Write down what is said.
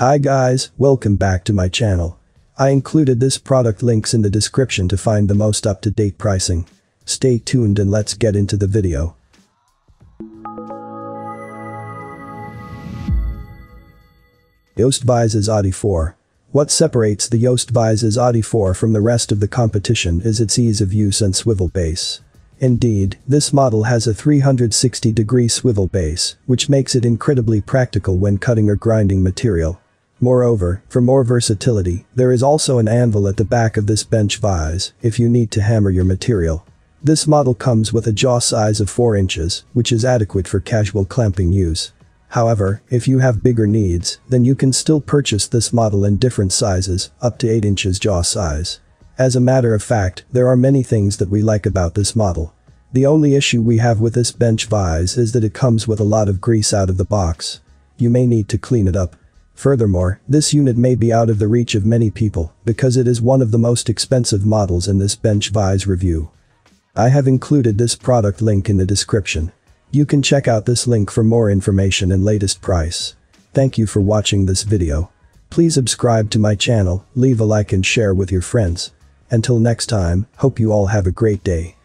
Hi guys, welcome back to my channel. I included this product links in the description to find the most up-to-date pricing. Stay tuned and let's get into the video. Yost Vises ADI-4. What separates the Yost Vises ADI-4 from the rest of the competition is its ease of use and swivel base. Indeed, this model has a 360 degree swivel base, which makes it incredibly practical when cutting or grinding material. Moreover, for more versatility, there is also an anvil at the back of this bench vise if you need to hammer your material. This model comes with a jaw size of 4 inches, which is adequate for casual clamping use. However, if you have bigger needs, then you can still purchase this model in different sizes, up to 8 inches jaw size. As a matter of fact, there are many things that we like about this model. The only issue we have with this bench vise is that it comes with a lot of grease out of the box. You may need to clean it up. Furthermore, this unit may be out of the reach of many people because it is one of the most expensive models in this bench vise review. I have included this product link in the description. You can check out this link for more information and latest price. Thank you for watching this video. Please subscribe to my channel, leave a like and share with your friends. Until next time, hope you all have a great day.